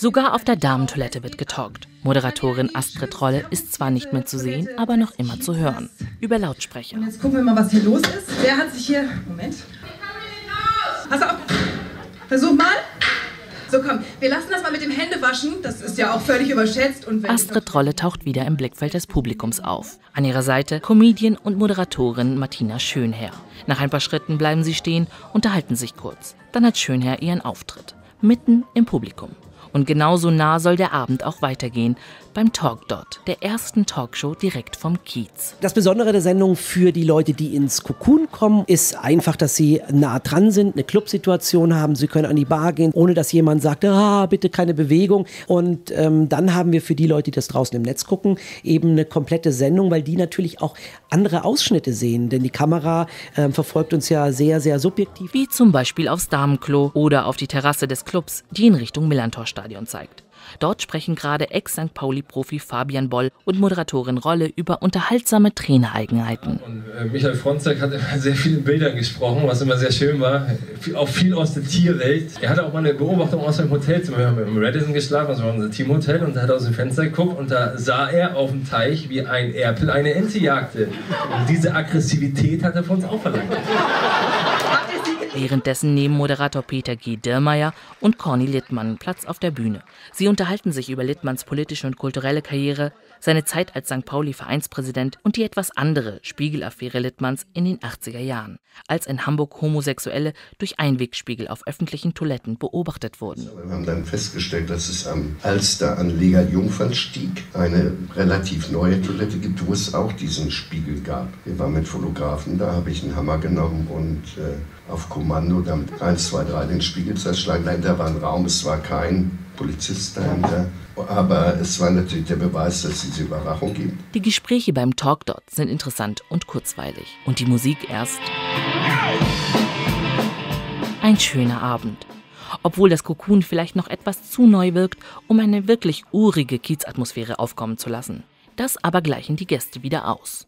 Sogar auf der Damentoilette wird getalkt. Moderatorin Astrid Rolle ist zwar nicht mehr zu sehen, aber noch immer zu hören. Über Lautsprecher. Und jetzt gucken wir mal, was hier los ist. Wer hat sich hier. Moment. Pass auf. Versuch mal. So, komm, wir lassen das mal mit dem Händewaschen. Das ist ja auch völlig überschätzt. Und Astrid Rolle taucht wieder im Blickfeld des Publikums auf. An ihrer Seite Comedian und Moderatorin Martina Schönherr. Nach ein paar Schritten bleiben sie stehen, unterhalten sich kurz. Dann hat Schönherr ihren Auftritt. Mitten im Publikum. Und genauso nah soll der Abend auch weitergehen beim Talk Dot, der ersten Talkshow direkt vom Kiez. Das Besondere der Sendung für die Leute, die ins Cocoon kommen, ist einfach, dass sie nah dran sind, eine Clubsituation haben. Sie können an die Bar gehen, ohne dass jemand sagt, ah, bitte keine Bewegung. Und ähm, dann haben wir für die Leute, die das draußen im Netz gucken, eben eine komplette Sendung, weil die natürlich auch andere Ausschnitte sehen. Denn die Kamera äh, verfolgt uns ja sehr, sehr subjektiv. Wie zum Beispiel aufs Damenklo oder auf die Terrasse des Clubs, die in Richtung Millantor-Stadion zeigt. Dort sprechen gerade Ex-St. Pauli-Profi Fabian Boll und Moderatorin Rolle über unterhaltsame Trainereigenheiten. Und äh, Michael Fronzek hat immer sehr viele Bilder gesprochen, was immer sehr schön war. Auch viel aus der Tierwelt. Er hatte auch mal eine Beobachtung aus dem Hotelzimmer. Wir haben im Radisson geschlafen, das war unser Teamhotel, und er hat aus dem Fenster geguckt und da sah er auf dem Teich, wie ein Erpel eine Ente jagte. Und diese Aggressivität hat er von uns auch verlangt. Währenddessen nehmen Moderator Peter G. Dirmeier und Corny Littmann Platz auf der Bühne. Sie unterhalten sich über Littmanns politische und kulturelle Karriere, seine Zeit als St. Pauli-Vereinspräsident und die etwas andere Spiegelaffäre Littmanns in den 80er Jahren, als in Hamburg Homosexuelle durch Einwegspiegel auf öffentlichen Toiletten beobachtet wurden. Wir haben dann festgestellt, dass es am Alsteranleger Jungfernstieg eine relativ neue Toilette gibt, wo es auch diesen Spiegel gab. Wir waren mit Fotografen, da habe ich einen Hammer genommen und äh, auf Kommando dann 1, 2, 3 den Spiegel zerschlagen. Dahinter war ein Raum, es war kein Polizist dahinter. Aber es war natürlich der Beweis, dass es diese Überwachung gibt. Die Gespräche beim Talk dort sind interessant und kurzweilig. Und die Musik erst. Ein schöner Abend. Obwohl das Cocoon vielleicht noch etwas zu neu wirkt, um eine wirklich urige Kiezatmosphäre aufkommen zu lassen. Das aber gleichen die Gäste wieder aus.